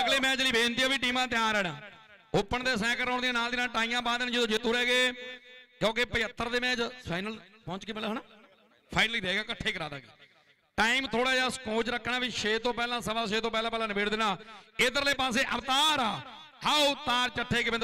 ਅਗਲੇ ਮੈਚ ਲਈ ਬੇਨਤੀ ਹੈ ਵੀ ਟੀਮਾਂ ਤਿਆਰ ਰਹਿਣ। ਓਪਨ ਦੇ ਸੈਂਕਰ ਆਉਣ ਦੀਆਂ ਨਾਲ ਦੀ ਨਾਲ ਟਾਈਆਂ ਬਾਅਦ ਜਦੋਂ ਜੇਤੂ ਰਹਿ ਗਏ। ਕਿਉਂਕਿ 75 ਦੇ ਮੈਚ ਫਾਈਨਲ ਪਹੁੰਚ ਕੇ ਪਹਿਲਾਂ ਹਨਾ? ਫਾਈਨਲ ਹੀ ਰਹੇਗਾ ਇਕੱਠੇ ਕਰਾ ਦਾਂਗੇ। ਟਾਈਮ ਥੋੜਾ ਜਿਹਾ ਸਕੋਚ ਰੱਖਣਾ ਵੀ 6 ਤੋਂ ਪਹਿਲਾਂ, ਸਵਾ 6 ਤੋਂ ਪਹਿਲਾਂ ਪਹਿਲਾਂ ਨਿਬੇੜ ਦੇਣਾ। ਇਧਰਲੇ ਪਾਸੇ ਅਵਤਾਰ ਆ। ਹਾਉ ਤਾਰ ਚੱਠੇ ਕਿਵੇਂ